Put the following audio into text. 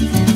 Música